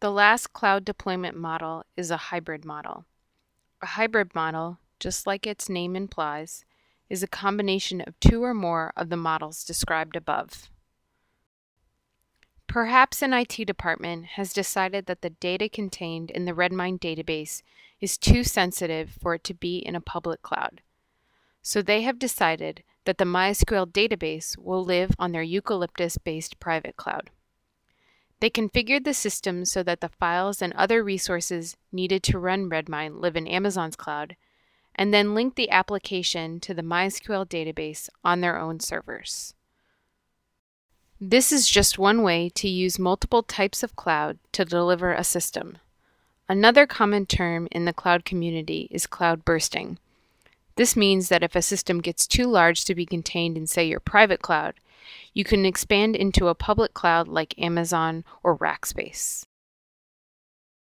The last cloud deployment model is a hybrid model. A hybrid model, just like its name implies, is a combination of two or more of the models described above. Perhaps an IT department has decided that the data contained in the Redmine database is too sensitive for it to be in a public cloud. So they have decided that the MySQL database will live on their Eucalyptus-based private cloud. They configured the system so that the files and other resources needed to run Redmine live in Amazon's cloud, and then linked the application to the MySQL database on their own servers. This is just one way to use multiple types of cloud to deliver a system. Another common term in the cloud community is cloud bursting. This means that if a system gets too large to be contained in, say, your private cloud, you can expand into a public cloud like Amazon or Rackspace.